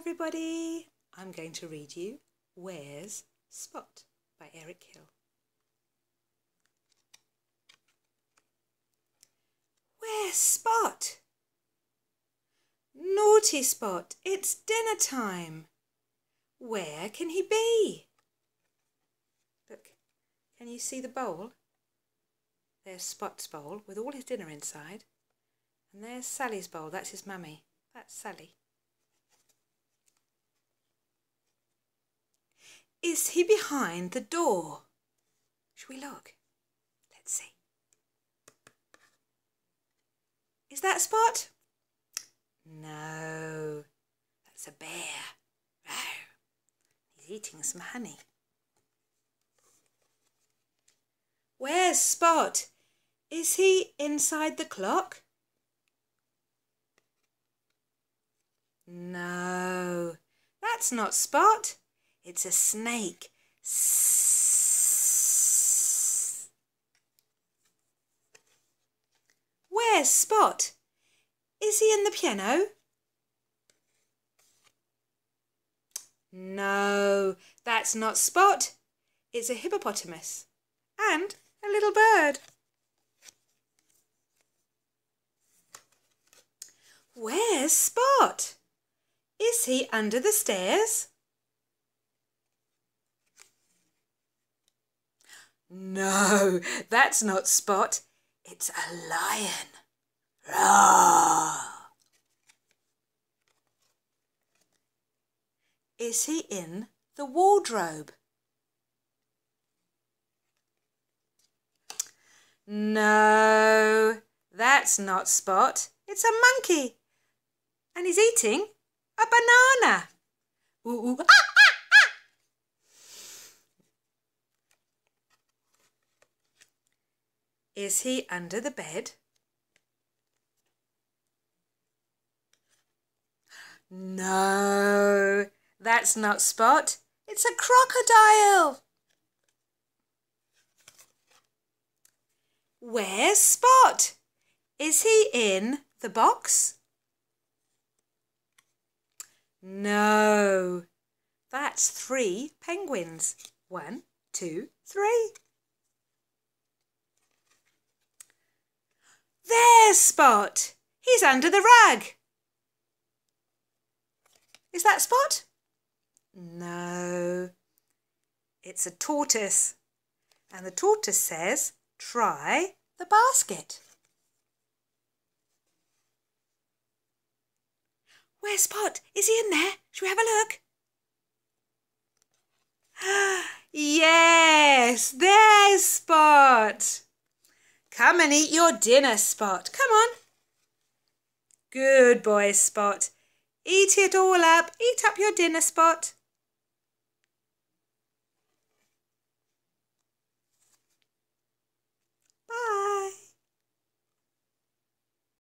Everybody. I'm going to read you Where's Spot by Eric Hill. Where's Spot? Naughty Spot, it's dinner time. Where can he be? Look, can you see the bowl? There's Spot's bowl with all his dinner inside. And there's Sally's bowl, that's his mummy. That's Sally. Is he behind the door? Shall we look? Let's see. Is that Spot? No, that's a bear. Oh, he's eating some honey. Where's Spot? Is he inside the clock? No, that's not Spot. It's a snake. Where's Spot? Is he in the piano? No, that's not Spot. It's a hippopotamus and a little bird. Where's Spot? Is he under the stairs? No, that's not Spot. It's a lion. Roar! Is he in the wardrobe? No, that's not Spot. It's a monkey. And he's eating a banana. Ooh, ooh. Ah. Is he under the bed? No, that's not Spot. It's a crocodile. Where's Spot? Is he in the box? No, that's three penguins. One, two, three. There's Spot. He's under the rug. Is that Spot? No, it's a tortoise. And the tortoise says, try the basket. Where's Spot? Is he in there? Shall we have a look? yes, there's Spot. Come and eat your dinner, Spot. Come on. Good boy, Spot. Eat it all up. Eat up your dinner, Spot.